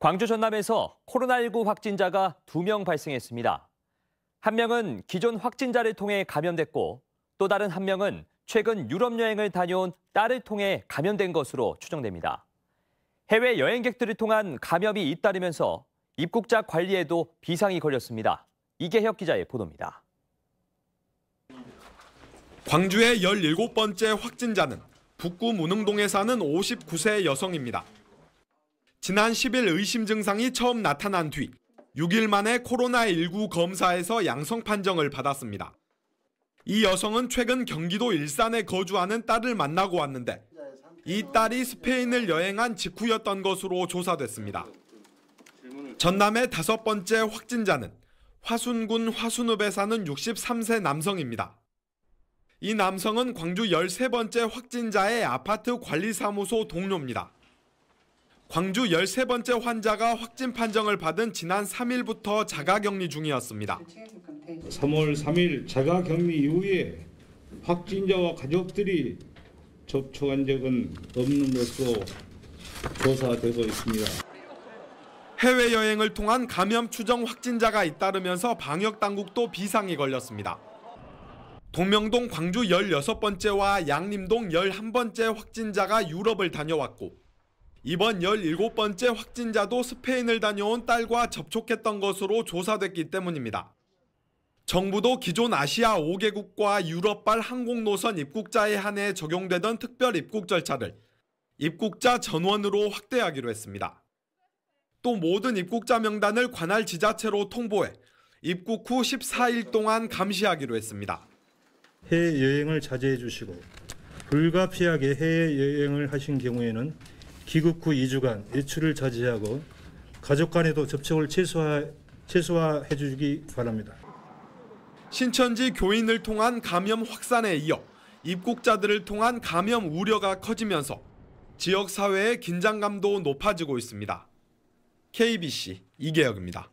광주 전남에서 코로나19 확진자가 2명 발생했습니다. 한 명은 기존 확진자를 통해 감염됐고 또 다른 한 명은 최근 유럽 여행을 다녀온 딸을 통해 감염된 것으로 추정됩니다. 해외 여행객들을 통한 감염이 잇따르면서 입국자 관리에도 비상이 걸렸습니다. 이계혁 기자의 보도입니다. 광주의 17번째 확진자는 북구 문흥동에 사는 59세 여성입니다. 지난 10일 의심 증상이 처음 나타난 뒤 6일 만에 코로나19 검사에서 양성 판정을 받았습니다. 이 여성은 최근 경기도 일산에 거주하는 딸을 만나고 왔는데 이 딸이 스페인을 여행한 직후였던 것으로 조사됐습니다. 전남의 다섯 번째 확진자는 화순군 화순읍에 사는 63세 남성입니다. 이 남성은 광주 13번째 확진자의 아파트 관리사무소 동료입니다. 광주 13번째 환자가 확진 판정을 받은 지난 3일부터 자가격리 중이었습니다. 3월 3일 자가격리 이후에 확진자와 가족들이 접촉한 적은 없는 것으로 조사되고 있습니다. 해외여행을 통한 감염 추정 확진자가 잇따르면서 방역당국도 비상이 걸렸습니다. 동명동 광주 16번째와 양림동 11번째 확진자가 유럽을 다녀왔고 이번 17번째 확진자도 스페인을 다녀온 딸과 접촉했던 것으로 조사됐기 때문입니다. 정부도 기존 아시아 5개국과 유럽발 항공노선 입국자에 한해 적용되던 특별 입국 절차를 입국자 전원으로 확대하기로 했습니다. 또 모든 입국자 명단을 관할 지자체로 통보해 입국 후 14일 동안 감시하기로 했습니다. 해외여행을 자제해 주시고 불가피하게 해외여행을 하신 경우에는 귀국 후 2주간 외출을 자제하고 가족 간에도 접촉을 최소화, 최소화해 주기 바랍니다. 신천지 교인을 통한 감염 확산에 이어 입국자들을 통한 감염 우려가 커지면서 지역 사회의 긴장감도 높아지고 있습니다. KBC 이계혁입니다.